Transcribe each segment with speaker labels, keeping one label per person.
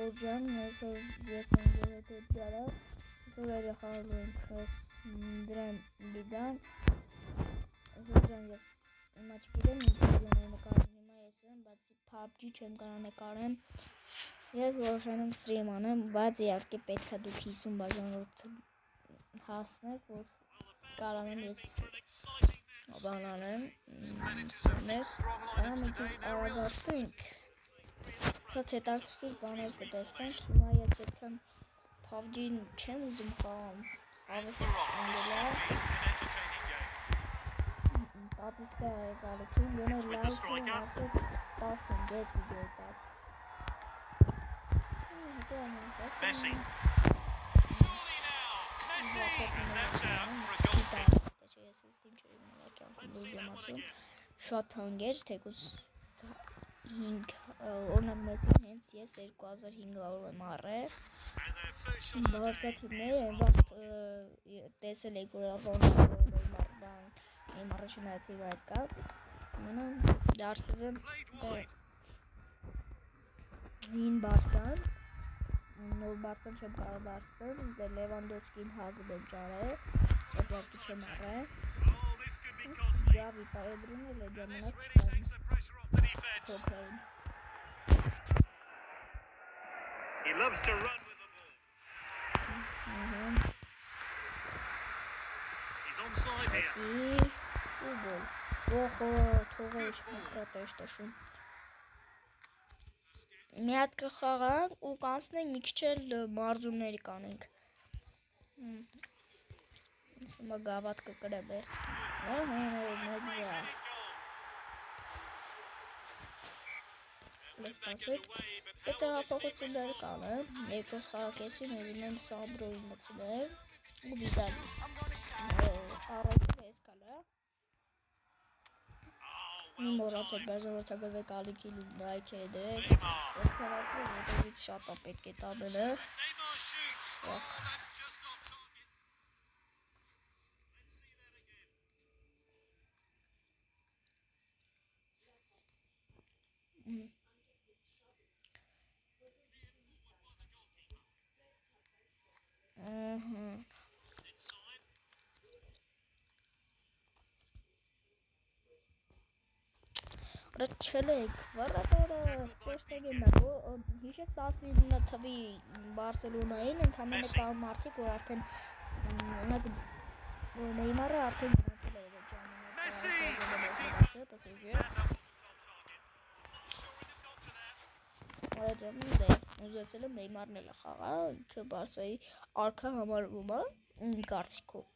Speaker 1: Ջան, այսօր ես եմ եղել դարը։ Այսօր երախալու ենք դրան լիգան։ Այսօր ջան ես հիմա չգիտեմ ինչ վիդեոներ նկարեմ հիմա ես եմ, բացի PUBG չեմ կարող նկարեմ։ Ես որոշել եմ սթրիմ անեմ, բայց իհարկե պետք է դուք 50 բաժանորդ հասնեք, որ կարողանամ ես բան անեմ, սթրիմեր, կարողանամ արագացնենք։ Շատ հետաքրքիր բաներ կտեսնենք։ Հիմա ես այդքան PUBG-ն չեմ ուզում խաղամ։ Հավես է անգելա։ Պատիս կա եկալը քին յոնը լայքին ասեք 10 ես վիդեո տակ։
Speaker 2: Messi. Surely now. Messi. And that's out for a goal kick.
Speaker 1: Ես ես ինչ եմ եկան վիդեո մասում։ Շատ հանգեր, թեկուզ 5 օրինակ մեսին հենց ես 2500 եմ առել բարձրացիներ են վաղ տեսել եք որ Նեյմարն Նեյմարը շնայեցի վայր կա մնա դարձել եմ հին բարձան նոր բարձան չեմ կարող դարձնել դե Լևանդովսկին հազիվ եմ ճարել չեմ առել Գավի Պայեդրինը լեգիոնանակ
Speaker 2: He loves to run with the ball.
Speaker 1: Mhm.
Speaker 2: He's onside here.
Speaker 1: Fútbol. Ojo, թողը իշխանքրատ է շտաշում։ Մի հատ կխաղանք ու կանցնենք մի քիչ էլ մարզումների կանենք։ Սա գավաթ կկրեմ է։ մեծա։ it. Սա տեղափոխություններ կան, է։ Երկրորդ խաղակեսին ուզում եմ Սանդրոյի մտցնել ու Վիդալի։ Առաջին էս կալա։ Մի մոռացեք բաժանորդագրվեք ալիքի լայք է դեք։ եմ, որովհետեւ շատ է պետք է տանելը։
Speaker 2: Neymar
Speaker 1: Ահա։
Speaker 2: It's inside.
Speaker 1: Ռչելեք, վառապերը ստեշտեգի մեկո, հիշեք 19 թվի Բարսելոնային ընդամենը կան մարդիկ, որ արդեն ունակ Նեյմարը արդեն գնացել է այդ ժամանակ։
Speaker 2: Messi.
Speaker 1: Գնացել, պասուժի։
Speaker 2: And that was the top
Speaker 1: ժամանակ դե ուզեցել եմ Նեյմարն էլ խաղա, ինքը Բարսայի արքա համարվում է իմ կարծիքով։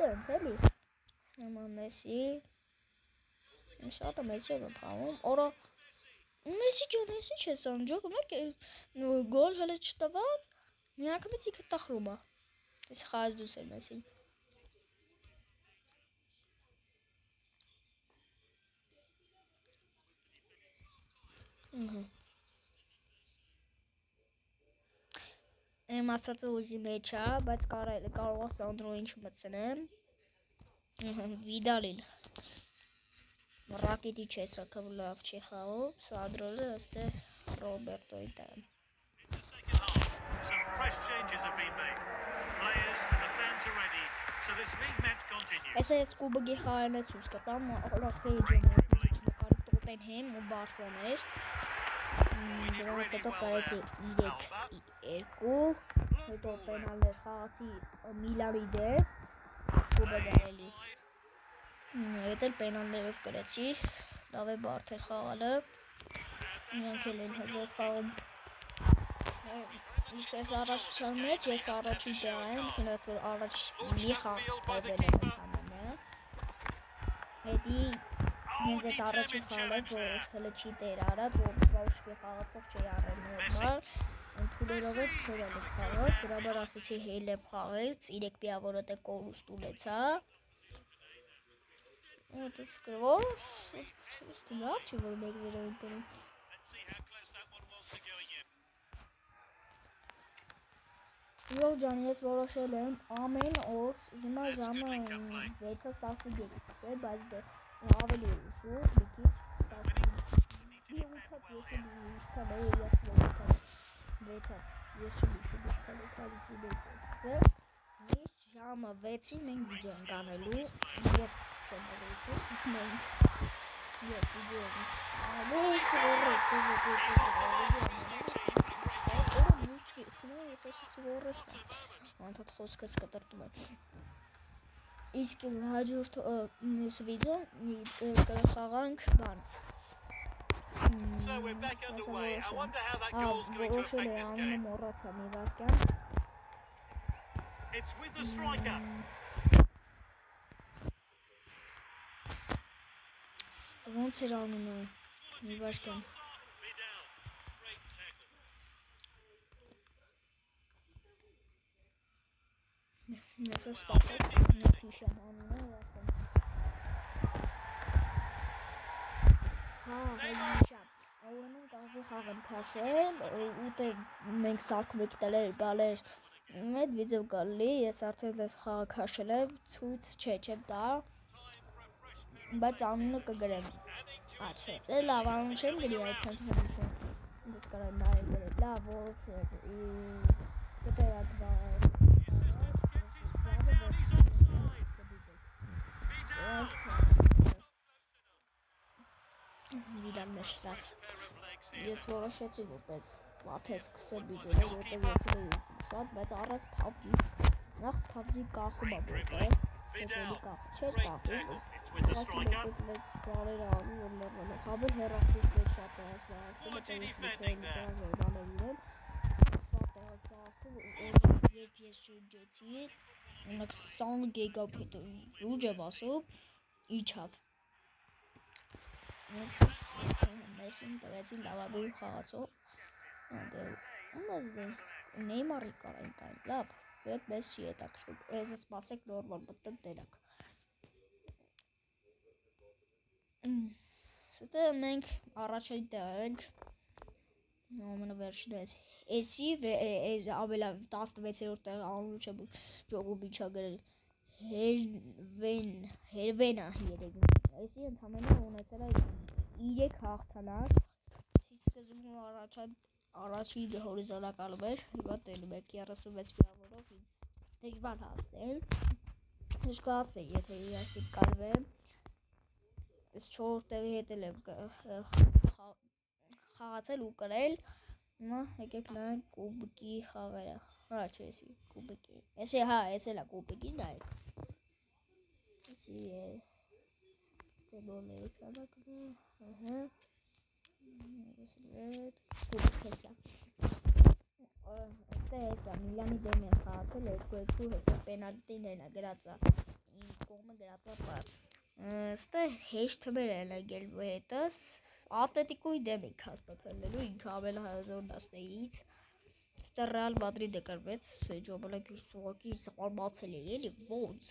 Speaker 1: Դենց էլի։ Հիմա Մեսի։ Շատ է Մեսի եմ փամում։ Օրա Մեսի ջան, ես ինչ ես անում, ջոկ, մեկ գոլ հələ չտված։ Միանգամից ինքը տախրում է։ Ես խազ դուս եմ Մեսին։ Ահա։ Եմ ասացը ուղի մեջ է, բայց կարող Սանդրոին չմտցնեմ։ Ահա, Վիդալին։ Ռակետի չէ, սա լավ չի խաղում, Սանդրոը ըստ է Ռոբերտոյի տան։
Speaker 2: some fresh changes have been made. Players and the fans are ready, so this league match continues.
Speaker 1: Այսա ես կուբգի խաղալը ցույց կտամ, օրախի ջոմը նկարի Տոտենհեմ ու Բարսելոներ։ Դրանց հետո կարեցի 3-2, հետո պենալներ խաղացի Միլանի դեմ, կուբը գալելի։ Հետ էլ պենալներով կրեցի, լավ է բարդ էր խաղալը։ Նրանք էլ են հզոր խաղում։ այս առաջության մեջ ես առաջին տեղ եմ, քնած որ առաջ մի խաղ կարվել եմ ընդամենը։ Հետի հենց այդ առաջին խաղը որ հələ չի տեր արած, որ բաուշկի խաղացող չի արել նորմալ։ Ընդուներով է թողել է խաղը, դրա համար ասեցի հեյլեմ խաղեց, 3 միավորոտ է կորուստ ունեցա։ Այդ սկրվոր, ստու լավ չի որ 1-0 ընկնում։
Speaker 2: Let's see how close that one was to going in.
Speaker 1: Յոհ ջան, ես որոշել եմ ամեն օր հիմա ժամը 6-ից 15 սկսել, բայց դե ավելի ուշ, մի քիչ 10 մի 8-ից ես ինչքան է երասը վեցած վեցած ես չհիշում ինչքան է քանիսի դեպք սկսել միշտ ժամը 6-ին մենք վիդեո ենք անելու ես chcեմ ալիքս մենք ես վիդեո անելու ես ես սովորեստ անթատ խոսքս կտրտում է իսկ հաջորդ մյուս վիդեոն կխաղանք բան
Speaker 2: So we're back underway. I wonder how that goal's going to affect this game. It's with the striker.
Speaker 1: ոնց էր անունը մի վարքյան Neyse spatla. Müthiş anlamına yakın. Ha, hayır. Օրանում գազի խաղն քաշել, ուտե մենք սարքում եք տալեր բալեր։ Մեծ վիդեո գալի, ես արդեն այս խաղը քաշել եմ, ցույց չէ, չեմ տա։ Բայց անունը կգրեմ։ Ա չէ, դե լավ, անուն չեմ գրի այդքան հիշում։ Դες կարա նայել գրել, լավ, որ դե ակվա
Speaker 2: Legs here.
Speaker 1: Ես որոշեցի որպես վաթե սկսել վիդեոը, որտեղ ես էլ էի շատ, բայց առանց PUBG նախ PUBG կախում եմ որպես սեթելի կախ, չէր կախում։
Speaker 2: tackle. It's with the striker.
Speaker 1: Բայց բարեր անում որ լեռնը խաբել հերացից մեջ շատ է ասում,
Speaker 2: Quality
Speaker 1: ասում
Speaker 2: defending there.
Speaker 1: բաներ իրեն։ Շատ է ասում, երբ ես շրջեցի, ունեք 20 գիգաբիտ եմ ասում, իջավ։ Մեսին տվեցին լավագույն խաղացող։ Դե ունը Նեյմարի կարային տան։ Լավ, այդ մեզ չի հետաքրքրում։ Ես սպասեք նորմալ մտնում տենակ։ Սա մենք առաջին տեղ ենք ամենավերջին էս։ Էսի ավելա 16-րդ տեղ անունը չեմ ճոգու միջա գրել։ Հերվեն, Հերվենա երեք։ Էսի ընդամենը ունեցել է 3 հաղթանակ։ սկզբում առաջան առաջին հորիզոնակալում էր, հիմա տենում եք 36 միավորով ինձ դժվար հասնել։ Դժվար հասնել, եթե իհարկե կարվեմ։ Ես 4 տեղի հետ էլ եմ խաղացել ու կրել։ Հիմա եկեք նայենք կուբիկի խաղերը։ Հա, չէ, էսի կուբիկի։ Էսի հա, էս էլա կուբիկի նայեք։ Էսի է ստեբոլը ցավակը։ Ահա։ Էսի կուբիկ հեսա։ Այստեղ հեսա Միլանի դեմ են խաղացել երկու երկու հետո պենալտիներն է գրածա։ Իմ կողմը գրածա պար։ Ստեղ հեշտ թվեր են եկել հետս Ատլետիկոյի դեմ ենք հաստատվելու ինքը դասներից Ստե Ռեալ Մադրիդը կրվեց Սեջոբլա Գյուսուղակի սխալմացել է էլի ոնց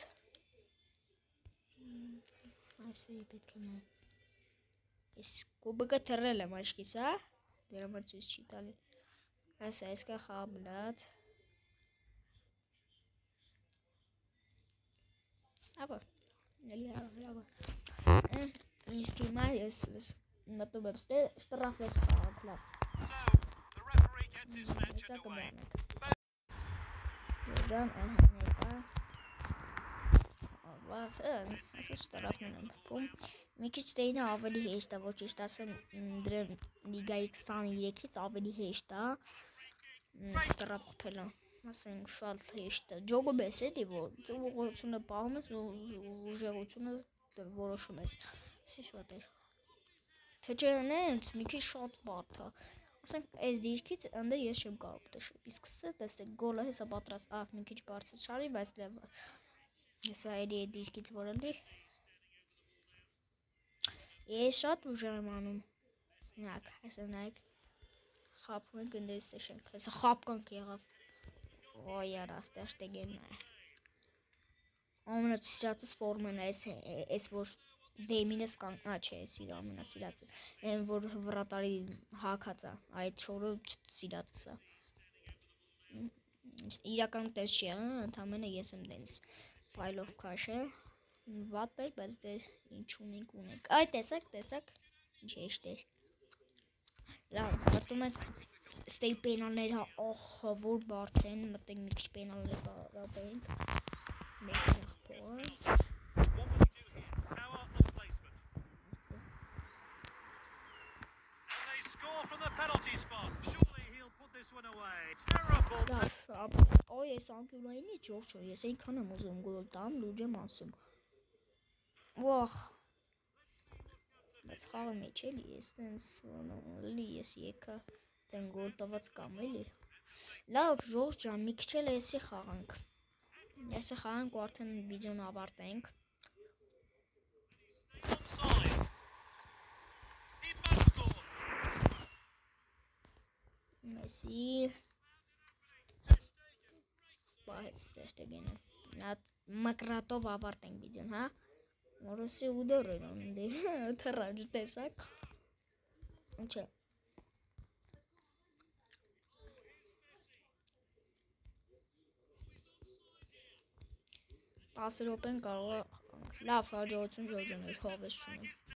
Speaker 1: Այսի պետք է նայ Ես կուբիկը թռել եմ աչքիս, հա Դրա համար ցույց չի տալի Այս այս կա խաբլատ Աբա Էլի հարավ Իսկ հիմա ես մտնում եմ ստե շտրախ խաղանք լավ
Speaker 2: So the referee gets his match
Speaker 1: Հեսա
Speaker 2: underway.
Speaker 1: կբանենք Եդան ահա ներկա Ահա ասա շտրախն եմ փում Մի քիչ տեինը ավելի հեշտ է, ոչ ճիշտ ասեմ, դրա լիգայի 23-ից ավելի հեշտ է։ Դրավ խփելը, ասենք շատ հեշտ է։ Ջոգը մեծ է, որ ուղղությունը պահում ես ու ուժեղությունը որոշում ես։ Սի շատ է։ նենց մի քիչ շատ բարդ է։ Ասենք այս դիրքից անդե ես չեմ կարող տշել։ Իսկ ստե տեսեք գոլը հեսա պատրաստ, ահ մի քիչ բարձր չարի, բայց լավ։ Հեսա էլի այդ դիրքից որելի Ես շատ ուժեղ եմ անում։ Նայեք, այսօր նայեք։ Խապում ենք ընդես տեսենք։ Այսը խապկանք եղավ։ Ոյ, яр, աստեղ տեգեն է։ Ամենասիրածս ֆորմեն է, այս այս որ դեմինես կան, ա չէ, սիր ամենասիրածը։ Այն որ վրատարի հակած է, այդ չորը սիրածս է։ Իրականում տես չի եղել, ընդամենը ես եմ դենց ֆայլով քաշել վատ էր, բայց դե ինչ ունենք ունենք։ Այ տեսակ, տեսակ, ինչ հեշտ էր։ Լավ, մտնում ենք ստեյ պենալներ հա, ահ, որ բարդ են, մտենք մի քիչ պենալներ բարաբենք։ Մեկ նախքոր։ օ, ես անկյունային է ճորչո, ես այնքան եմ ուզում գոլ տամ, լուրջ եմ ասում։ Վախ։ Բայց խաղը մեջ էլի, ես տենց լի ես եկա տեն գոլ տված կամ էլի։ Լավ, Ժորժ ջան, մի քիչ էլ էսի խաղանք։ Էսի խաղանք ու արդեն վիդեոն ավարտենք։. Մեսի Բայց տեստեգենը։ Նա մակրատով ավարտենք վիդեոն, հա։ Մորոսի ուդորը ունի։ Թռաջ տեսակ։ Ինչ է։ Տասը րոպեն կարող է լավ հաջողություն ժողջանել խաղվես չունեմ։